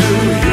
do you?